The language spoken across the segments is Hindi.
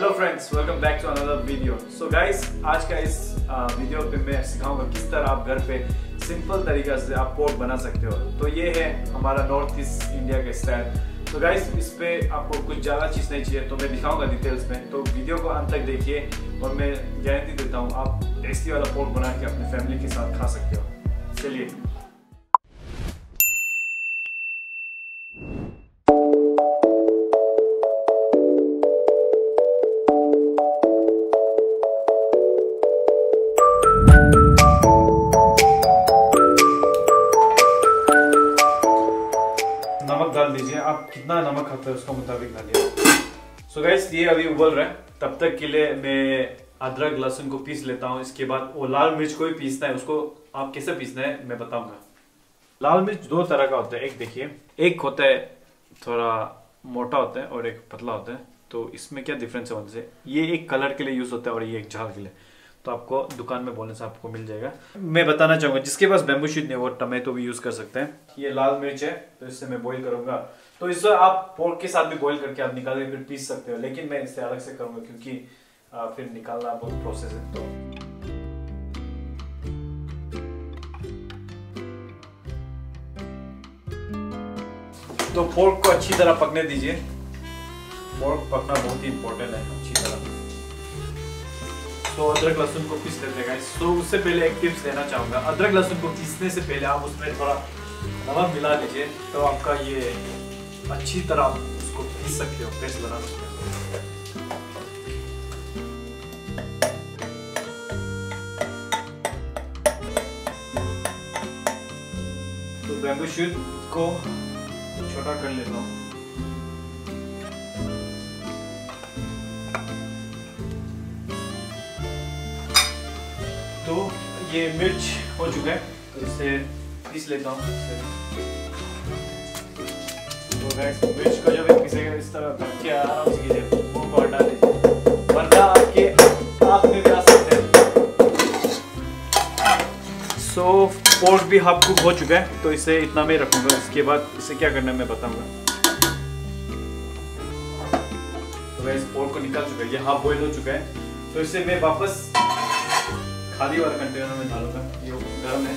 Friends welcome back to another video so guys आज का इस वीडियो पे मैं सिखाऊँगा किस तरह आप घर पे सिंपल तरीका से आप पोर्ट बना सकते हो। तो ये है हमारा नॉर्थ ईस्ट इंडिया का स्टाइल तो गाइस इस पे आपको कुछ ज़्यादा चीज़ नहीं चाहिए तो मैं दिखाऊँगा डिटेल्स में। तो वीडियो को अंत तक देखिए और मैं गारंटी देता हूँ, आप टेस्टी वाला पोर्ट बना के अपने फैमिली के साथ खा सकते हो। चलिए। कितना नमक खाते हैं उसके मुताबिक डालिए सो गाइस ये अभी उबल रहा है। तब तक के लिए मैं अदरक, लहसुन को पीस लेता हूँ। इसके बाद वो लाल मिर्च को भी पीसना है। उसको आप कैसे पीसना है, मैं बताऊँगा। लाल मिर्च दो तरह का होता है। एक देखिए, एक होता है थोड़ा मोटा होता है और एक पतला होता है। तो इसमें क्या डिफरेंस है? उनसे ये एक कलर के लिए यूज़ होता है और ये एक झाल के लिए। तो आपको दुकान में बोलने से आपको मिल जाएगा। मैं बताना चाहूँगा, जिसके पास बैम्बू शीट नहीं वो टमाटो भी यूज़ कर सकते हैं। ये लाल मिर्च है तो इससे मैं बॉईल करूँगा। तो इससे आप पोर्क के साथ भी बॉईल करके आप निकाल के फिर पीस सकते हो, लेकिन मैं इससे अलग से करूँगा क्योंकि फिर निकालना बहुत प्रोसेस है। तो तो पोर्क को अच्छी तरह पकने दीजिए। पोर्क पकना बहुत ही इंपॉर्टेंट है, अच्छी तरह। तो अदरक लहसुन को पीस लेते हैं तो उससे पहले एक टिप्स देना चाहूँगा. अदरक लहसुन को पीसने से पहले आप उसमें थोड़ा नमक मिला लीजिए तो आपका ये अच्छी तरह आप उसको पीस सकते हो पेस्ट बना सकते हो. तो बैम्बू शूट को छोटा कर लेता हूँ. तो ये मिर्च हो चुका है तो इसे पीस लेता हूँ। तो मिर्च को जब इस तरह के आराम से कीजिए मुँह को हटा दीजिए। वरना आपके आँख में भी आ सकते हैं। सो पोर्क भी हाफ़ कुक हो चुका है तो इसे इतना में रखूँगा। इसके बाद इसे क्या करना है मैं बताऊँगा। तो गैस पोर्क को निकाल चुका है, ये हाफ़ बॉईल हो चुका है। तो इसे मैं वापस खाली वाला कंटेनर में डालूँगा। ये गर्म है।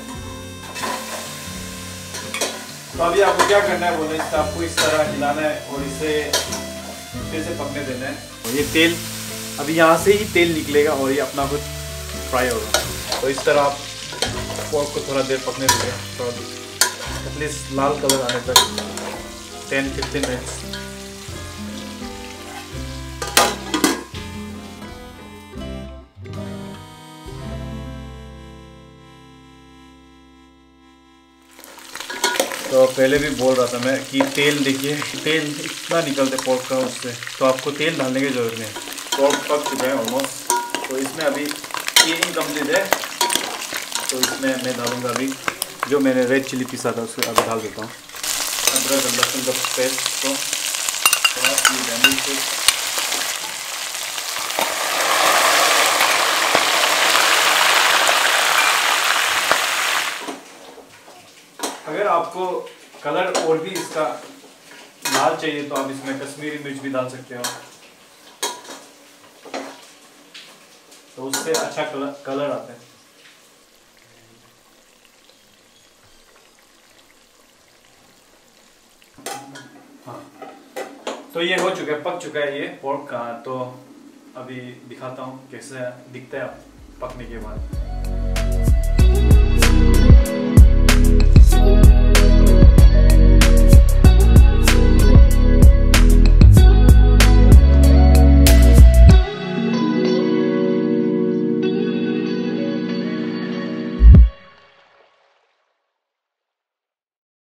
तो अभी आपको क्या करना है बोले इसका आपको इस तरह हिलाना है और इसे फिर से पकने देना है। और ये तेल, अभी यहाँ से ही तेल निकलेगा और ये अपना कुछ फ्राई होगा। तो इस तरह आप पोर्क को थोड़ा देर पकने दीजिए। थोड़ा एटलीस्ट लाल कलर आने तक टेन फिफ्टीन मिनट्स तो पहले भी बोल रहा था मैं कि तेल देखिए, तेल इतना निकलते पोर्क का उससे। तो आपको तेल डालने की ज़रूरत नहीं पोर्क पक चुका है ऑलमोस्ट तो इसमें अभी तीन इनकम्प्लीट है। तो इसमें मैं डालूँगा अभी जो मैंने रेड चिली पिसा था, उसको अभी डाल देता हूँ। अदरक, लहसुन का पेस्ट को आपको कलर और भी इसका लाल चाहिए तो आप इसमें कश्मीरी मिर्च भी डाल सकते हो। तो उससे अच्छा कलर कलर आता है। हाँ। तो ये हो चुका है, पक चुका है ये पोर्क का। तो अभी दिखाता हूँ कैसे दिखता है पकने के बाद।